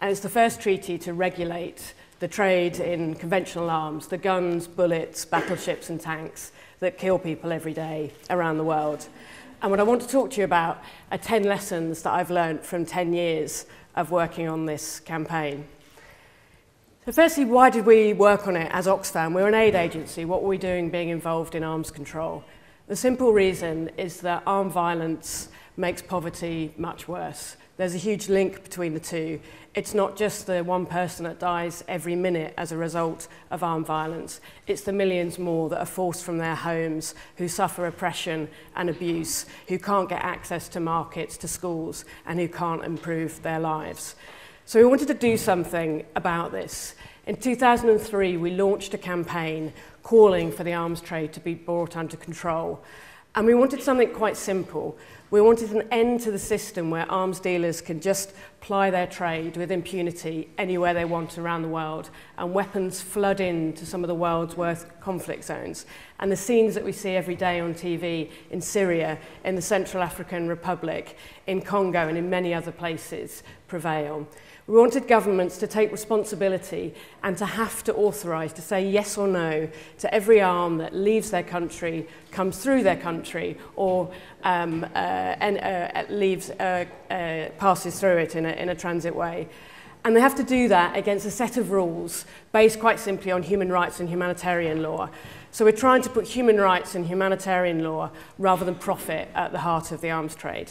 and it's the first treaty to regulate the trade in conventional arms, the guns, bullets, battleships and tanks that kill people every day around the world. And what I want to talk to you about are 10 lessons that I've learned from 10 years of working on this campaign. So firstly, why did we work on it as Oxfam? We're an aid agency. What were we doing being involved in arms control? The simple reason is that armed violence makes poverty much worse. There's a huge link between the two. It's not just the one person that dies every minute as a result of armed violence. It's the millions more that are forced from their homes, who suffer oppression and abuse, who can't get access to markets, to schools, and who can't improve their lives. So we wanted to do something about this. In 2003, we launched a campaign calling for the arms trade to be brought under control. And we wanted something quite simple. We wanted an end to the system where arms dealers can just ply their trade with impunity anywhere they want around the world and weapons flood into some of the world's worst conflict zones. And the scenes that we see every day on TV in Syria, in the Central African Republic, in Congo and in many other places prevail. We wanted governments to take responsibility and to have to authorise, to say yes or no to every arm that leaves their country, comes through their country, or um, uh, and, uh, uh, leaves, uh, uh, passes through it in a, in a transit way. And they have to do that against a set of rules based quite simply on human rights and humanitarian law. So we're trying to put human rights and humanitarian law rather than profit at the heart of the arms trade.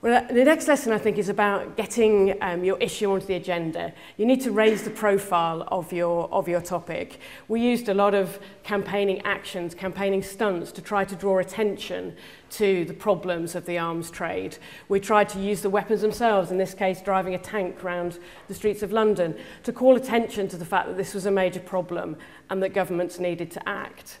Well, uh, the next lesson, I think, is about getting um, your issue onto the agenda. You need to raise the profile of your, of your topic. We used a lot of campaigning actions, campaigning stunts, to try to draw attention to the problems of the arms trade. We tried to use the weapons themselves, in this case, driving a tank around the streets of London, to call attention to the fact that this was a major problem and that governments needed to act.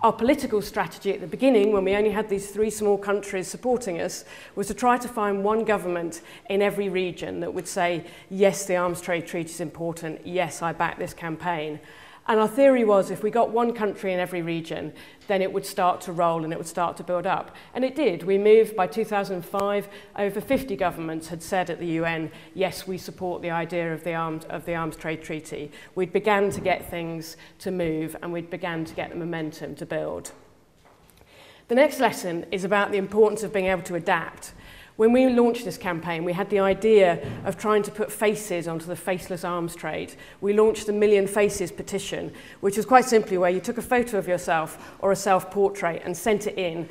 Our political strategy at the beginning, when we only had these three small countries supporting us, was to try to find one government in every region that would say, yes, the arms trade treaty is important, yes, I back this campaign. And our theory was if we got one country in every region, then it would start to roll and it would start to build up. And it did. We moved by 2005, over 50 governments had said at the UN, yes, we support the idea of the armed, of the arms trade treaty. We'd began to get things to move and we'd began to get the momentum to build. The next lesson is about the importance of being able to adapt. When we launched this campaign, we had the idea of trying to put faces onto the faceless arms trade. We launched the Million Faces petition, which was quite simply where you took a photo of yourself or a self-portrait and sent it in.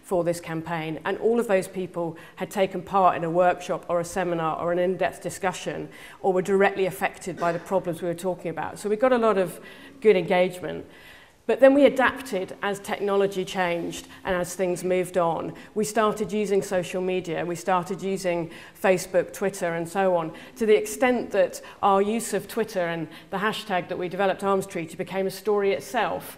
for this campaign. And all of those people had taken part in a workshop or a seminar or an in-depth discussion or were directly affected by the problems we were talking about. So we got a lot of good engagement. But then we adapted as technology changed and as things moved on. We started using social media, we started using Facebook, Twitter and so on, to the extent that our use of Twitter and the hashtag that we developed Arms Treaty became a story itself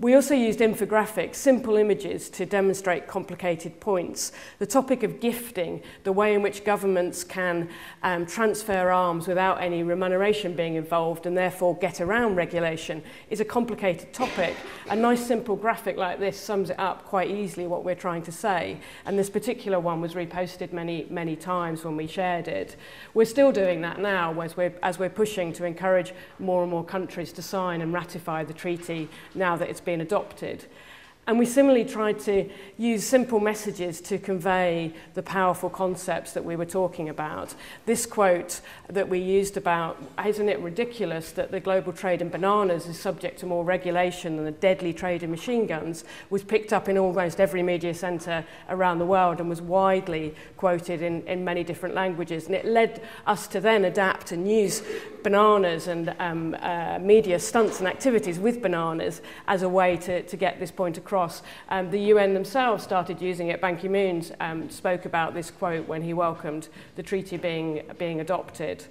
We also used infographics, simple images to demonstrate complicated points. The topic of gifting, the way in which governments can um, transfer arms without any remuneration being involved and therefore get around regulation, is a complicated topic. A nice simple graphic like this sums it up quite easily what we're trying to say. And this particular one was reposted many, many times when we shared it. We're still doing that now as we're, as we're pushing to encourage more and more countries to sign and ratify the treaty now that it's been been adopted. And we similarly tried to use simple messages to convey the powerful concepts that we were talking about. This quote that we used about, isn't it ridiculous that the global trade in bananas is subject to more regulation than the deadly trade in machine guns, was picked up in almost every media centre around the world and was widely quoted in, in many different languages. And it led us to then adapt and use bananas and um, uh, media stunts and activities with bananas as a way to, to get this point across across. Um, the UN themselves started using it. Ban Ki-moon um, spoke about this quote when he welcomed the treaty being, being adopted.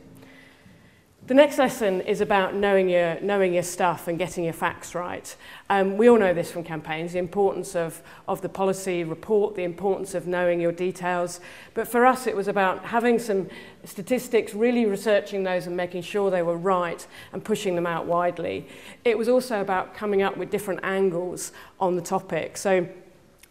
The next lesson is about knowing your, knowing your stuff and getting your facts right. Um, we all know this from campaigns, the importance of, of the policy report, the importance of knowing your details. But for us, it was about having some statistics, really researching those and making sure they were right and pushing them out widely. It was also about coming up with different angles on the topic. So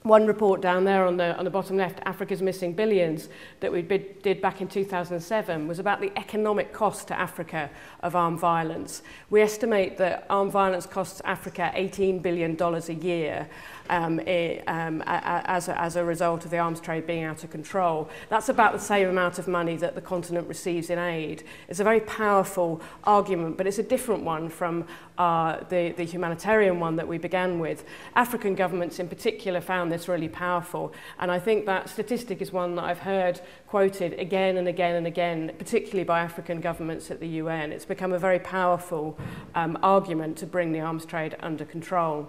one report down there on the, on the bottom left, Africa's Missing Billions, that we bid, did back in 2007, was about the economic cost to Africa of armed violence. We estimate that armed violence costs Africa $18 billion a year um, it, um, a, a, as, a, as a result of the arms trade being out of control. That's about the same amount of money that the continent receives in aid. It's a very powerful argument, but it's a different one from uh, the, the humanitarian one that we began with. African governments in particular found this really powerful, and I think that statistic is one that I've heard quoted again and again and again, particularly by African governments at the UN. It's become a very powerful um, argument to bring the arms trade under control.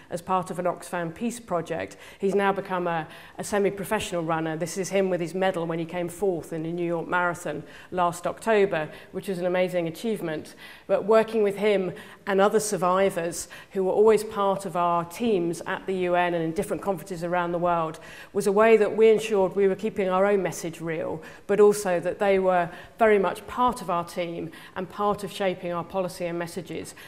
as part of an Oxfam peace project. He's now become a, a semi-professional runner. This is him with his medal when he came fourth in the New York Marathon last October October, which is an amazing achievement. But working with him and other survivors who were always part of our teams at the UN and in different conferences around the world was a way that we ensured we were keeping our own message real, but also that they were very much part of our team and part of shaping our policy and messages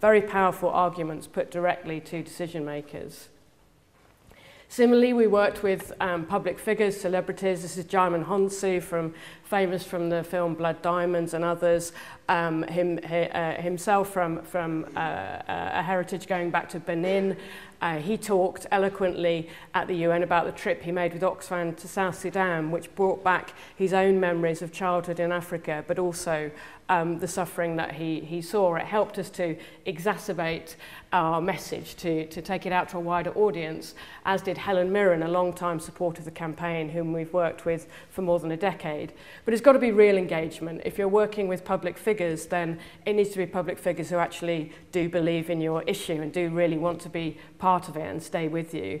Very powerful arguments put directly to decision makers. Similarly, we worked with um, public figures, celebrities. This is Jaimin Honsu, from, famous from the film Blood Diamonds and others. Um, him, he, uh, himself from, from uh, uh a heritage going back to Benin. Uh, he talked eloquently at the UN about the trip he made with Oxfam to South Sudan, which brought back his own memories of childhood in Africa, but also um, the suffering that he, he saw. It helped us to exacerbate our message, to, to take it out to a wider audience, as did Helen Mirren, a long-time supporter of the campaign, whom we've worked with for more than a decade. But it's got to be real engagement. If you're working with public figures, then it needs to be public figures who actually do believe in your issue and do really want to be part of it and stay with you.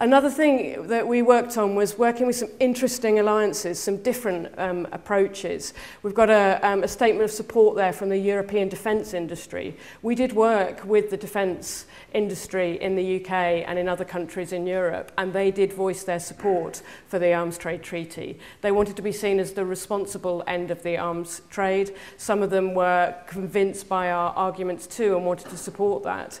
Another thing that we worked on was working with some interesting alliances, some different um, approaches. We've got a, um, a statement of support there from the European defence industry. We did work with the defence industry in the UK and in other countries in Europe, and they did voice their support for the arms trade treaty. They wanted to be seen as the responsible end of the arms trade. Some of them were convinced by our arguments too and wanted to support that.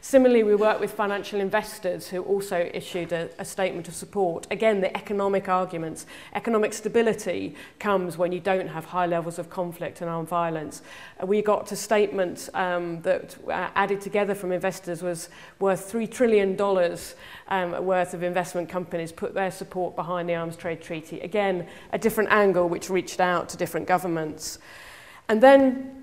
Similarly, we work with financial investors who also issued a, a statement of support. Again, the economic arguments. Economic stability comes when you don't have high levels of conflict and armed violence. Uh, we got a statement um, that uh, added together from investors was, were worth $3 trillion dollars um, worth of investment companies put their support behind the Arms Trade Treaty. Again, a different angle which reached out to different governments. And then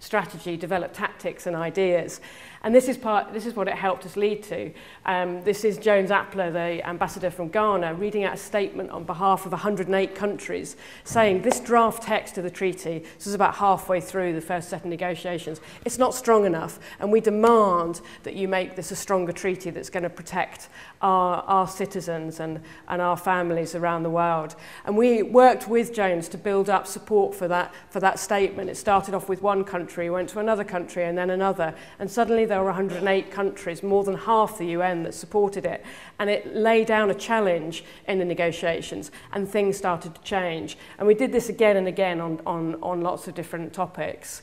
strategy, develop tactics and ideas. And this is, part, this is what it helped us lead to. Um, this is Jones Appler, the ambassador from Ghana, reading out a statement on behalf of 108 countries saying this draft text of the treaty, this is about halfway through the first set of negotiations, it's not strong enough and we demand that you make this a stronger treaty that's going to protect our, our citizens and, and our families around the world. And we worked with Jones to build up support for that, for that statement. It started off with one country, went to another country and then another. And suddenly there were 108 countries, more than half the UN, that supported it. And it laid down a challenge in the negotiations, and things started to change. And we did this again and again on, on, on lots of different topics.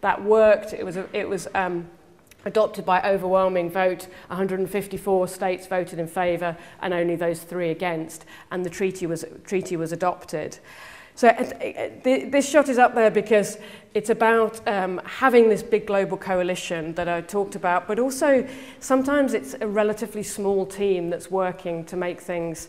That worked. It was, a, it was um, adopted by overwhelming vote, 154 states voted in favour and only those three against, and the treaty was, treaty was adopted. So uh, uh th this shot is up there because it's about um, having this big global coalition that I talked about, but also sometimes it's a relatively small team that's working to make things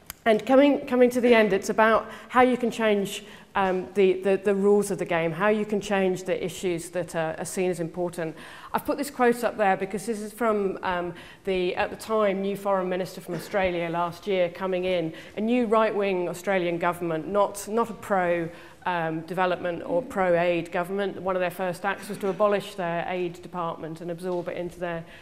and coming, coming to the end, it's about how you can change um, the, the, the rules of the game, how you can change the issues that are, are seen as important. I've put this quote up there because this is from um, the, at the time, new foreign minister from Australia last year coming in, a new right-wing Australian government, not, not a pro um, development or pro-aid government, one of their first acts was to abolish their aid department and absorb it into their,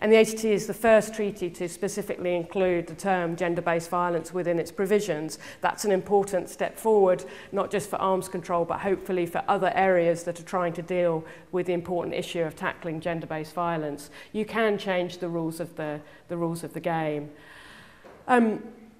And the ATT is the first treaty to specifically include the term gender-based violence within its provisions, that's an important step forward, not just for arms control, but hopefully for other areas that are trying to deal with the important issue of tackling gender-based violence. You can change the rules of the, the rules of the game. Um,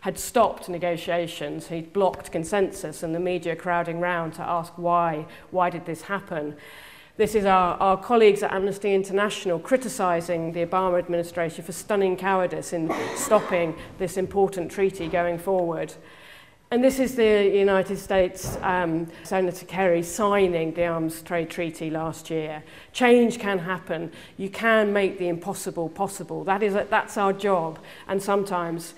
had stopped negotiations. He'd blocked consensus and the media crowd crowding round to ask why, why did this happen? This is our, our colleagues at Amnesty International criticizing the Obama administration for stunning cowardice in stopping this important treaty going forward. And this is the United States um, Senator Kerry signing the Arms Trade Treaty last year. Change can happen. You can make the impossible possible. That is, that's our job. And sometimes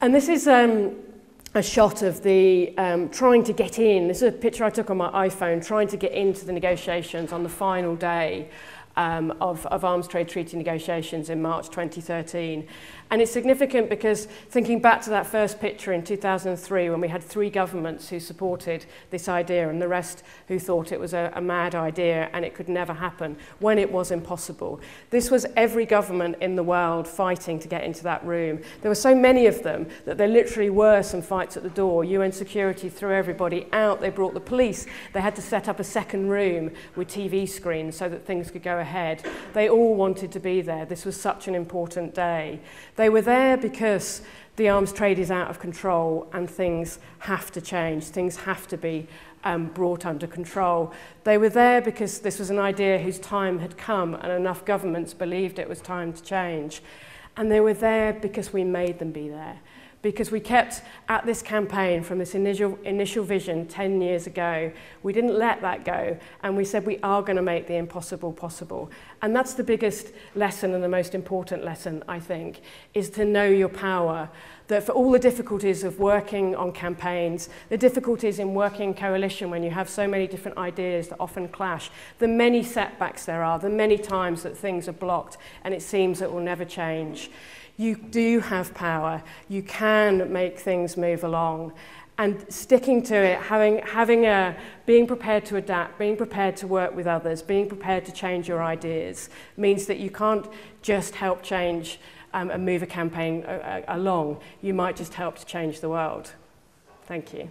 And this is... Um, a shot of the um, trying to get in. This is a picture I took on my iPhone, trying to get into the negotiations on the final day um, of, of arms trade treaty negotiations in March 2013. And it's significant because thinking back to that first picture in 2003 when we had three governments who supported this idea and the rest who thought it was a, a mad idea and it could never happen when it was impossible. This was every government in the world fighting to get into that room. There were so many of them that there literally were some fights at the door. UN security threw everybody out. They brought the police. They had to set up a second room with TV screens so that things could go ahead. They all wanted to be there. This was such an important day. They were there because the arms trade is out of control and things have to change. Things have to be um, brought under control. They were there because this was an idea whose time had come and enough governments believed it was time to change. And they were there because we made them be there because we kept at this campaign from this initial, initial vision 10 years ago. We didn't let that go and we said we are going to make the impossible possible. And that's the biggest lesson and the most important lesson, I think, is to know your power that for all the difficulties of working on campaigns, the difficulties in working coalition when you have so many different ideas that often clash, the many setbacks there are, the many times that things are blocked and it seems it will never change. You do have power. You can make things move along. and sticking to it, having, having a, being prepared to adapt, being prepared to work with others, being prepared to change your ideas means that you can't just help change um, and move a campaign uh, uh, along. You might just help to change the world. Thank you.